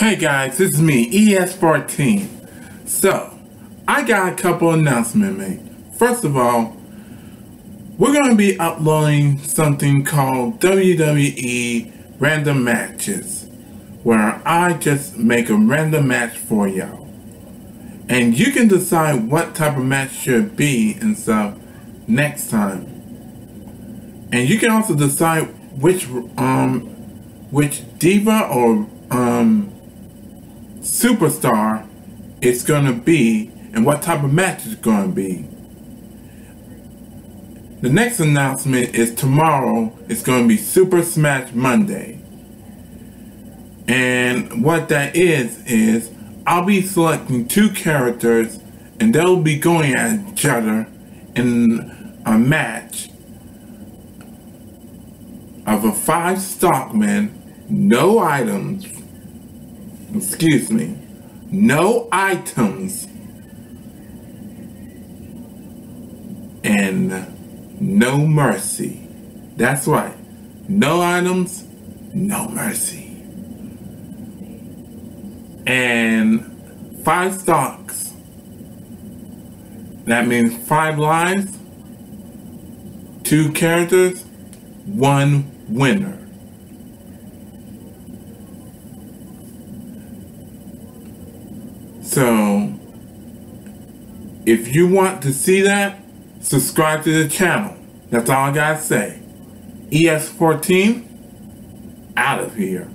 Hey guys, this is me, ES14. So, I got a couple announcements to make. First of all, we're going to be uploading something called WWE Random Matches, where I just make a random match for y'all. And you can decide what type of match should be and stuff next time. And you can also decide which um which diva or um superstar it's going to be and what type of match it's going to be. The next announcement is tomorrow it's going to be Super Smash Monday. And what that is, is I'll be selecting two characters and they'll be going at each other in a match of a five stock match, no items, excuse me, no items, and no mercy. That's right, no items, no mercy. And five stocks. That means five lives, two characters, one winner. So, if you want to see that, subscribe to the channel. That's all I gotta say. ES14, out of here.